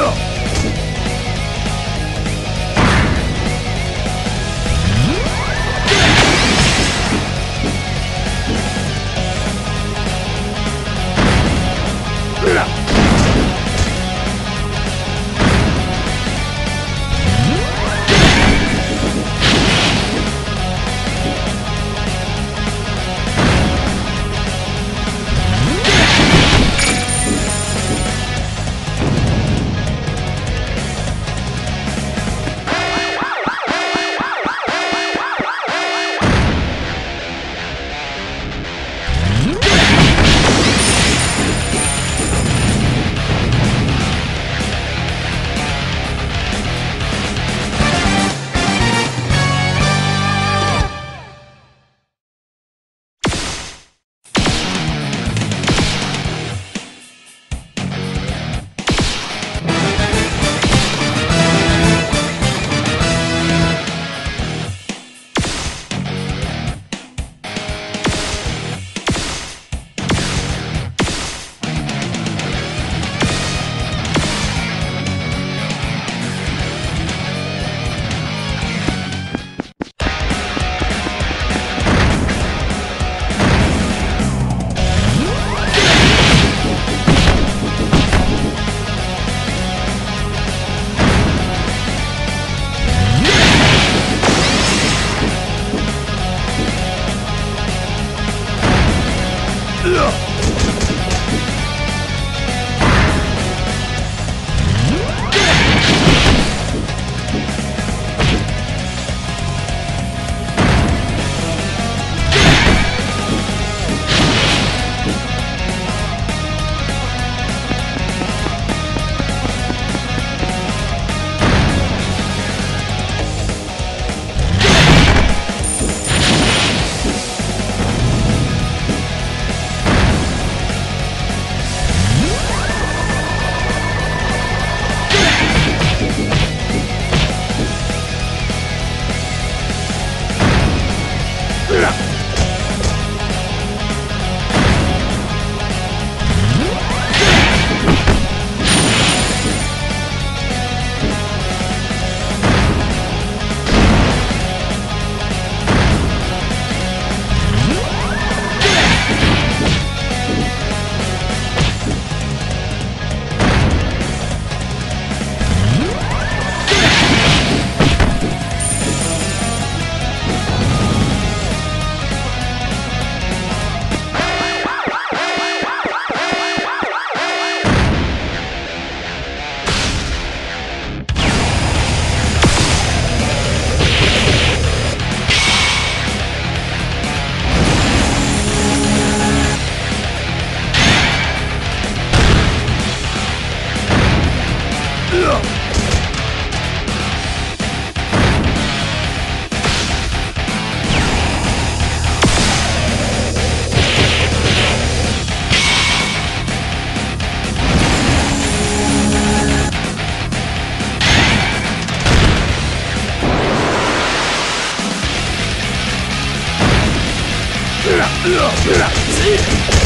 No! Ugh!